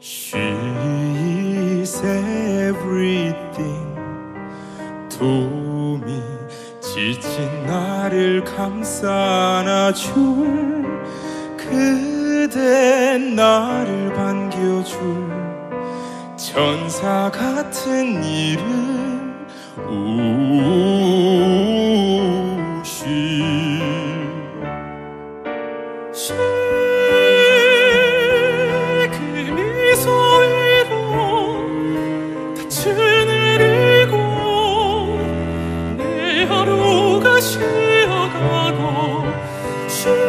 She is everything 도움이 지친 나를 감싸나줄 그대 나를 반겨줄 천사 같은 이름. 우. 쉬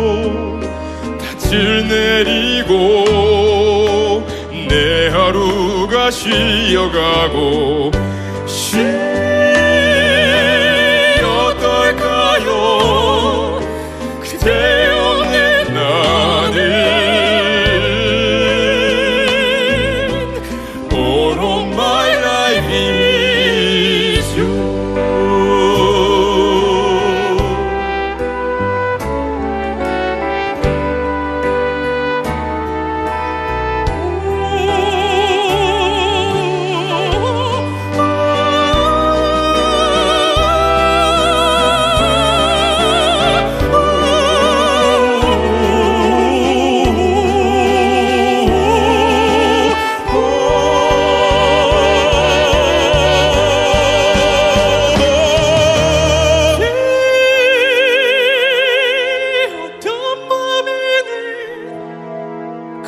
닻을 내리고 내 하루가 쉬어가고 쉬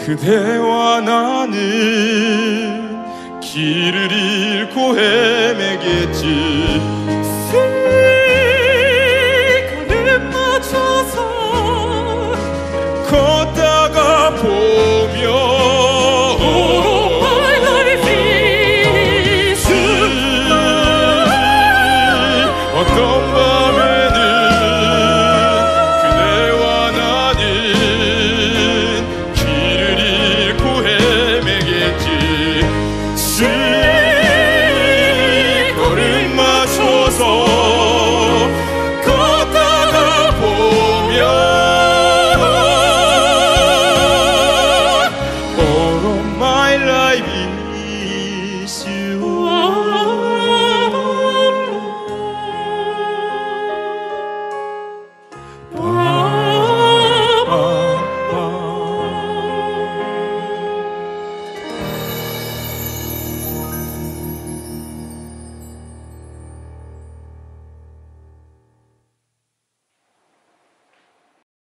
그대와 나는 길을 잃고 헤매겠지 sur